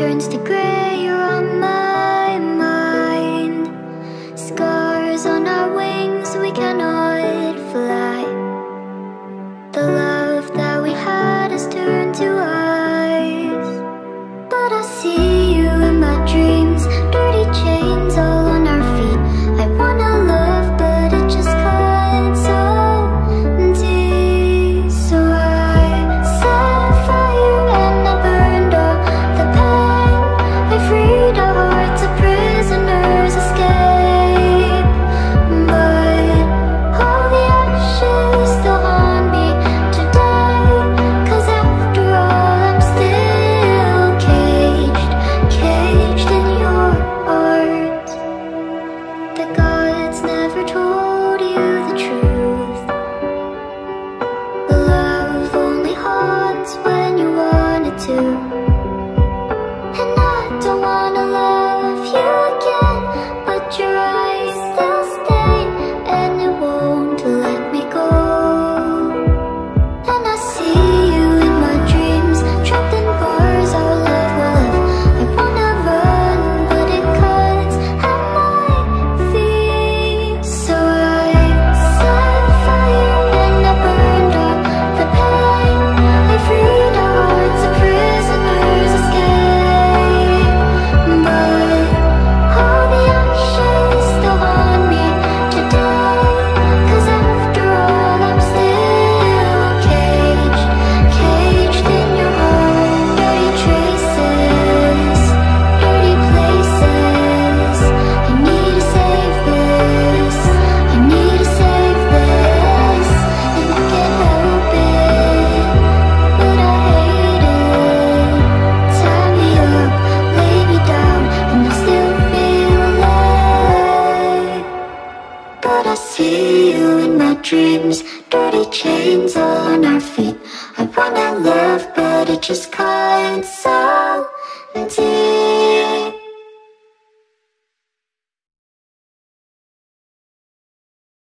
turns to grey, you're on my I see you in my dreams. Dirty chains on our feet. I want that love but it just can't stop.